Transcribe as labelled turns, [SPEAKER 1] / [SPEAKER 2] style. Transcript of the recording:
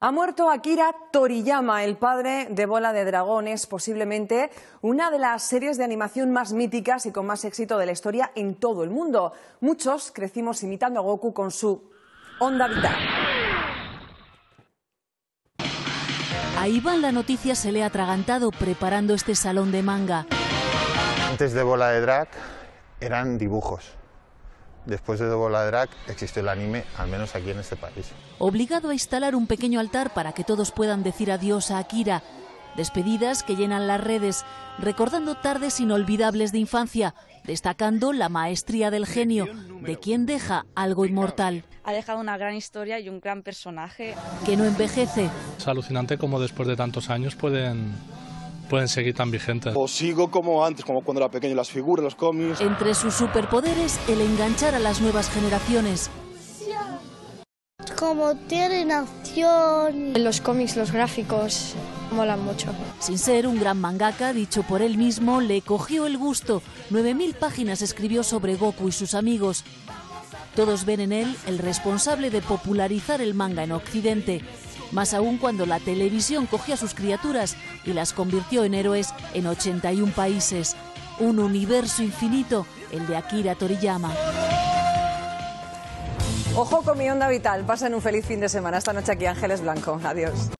[SPEAKER 1] Ha muerto Akira Toriyama, el padre de Bola de Dragones, posiblemente una de las series de animación más míticas y con más éxito de la historia en todo el mundo. Muchos crecimos imitando a Goku con su onda vital.
[SPEAKER 2] A Iván la noticia se le ha atragantado preparando este salón de manga.
[SPEAKER 3] Antes de Bola de Drag eran dibujos. Después de Bola de Drag existió el anime, al menos aquí en este país.
[SPEAKER 2] Obligado a instalar un pequeño altar para que todos puedan decir adiós a Akira. Despedidas que llenan las redes, recordando tardes inolvidables de infancia, destacando la maestría del genio, de quien deja algo inmortal.
[SPEAKER 4] Ha dejado una gran historia y un gran personaje.
[SPEAKER 2] Que no envejece.
[SPEAKER 5] Es alucinante cómo después de tantos años pueden pueden seguir tan vigentes.
[SPEAKER 6] O sigo como antes, como cuando era pequeño, las figuras, los cómics.
[SPEAKER 2] Entre sus superpoderes, el enganchar a las nuevas generaciones.
[SPEAKER 7] Como tienen acción.
[SPEAKER 8] En los cómics, los gráficos molan mucho.
[SPEAKER 2] Sin ser un gran mangaka, dicho por él mismo, le cogió el gusto. 9.000 páginas escribió sobre Goku y sus amigos. Todos ven en él el responsable de popularizar el manga en Occidente más aún cuando la televisión cogió a sus criaturas y las convirtió en héroes en 81 países. Un universo infinito, el de Akira Toriyama.
[SPEAKER 1] Ojo con mi onda vital. Pasen un feliz fin de semana. Esta noche aquí Ángeles Blanco. Adiós.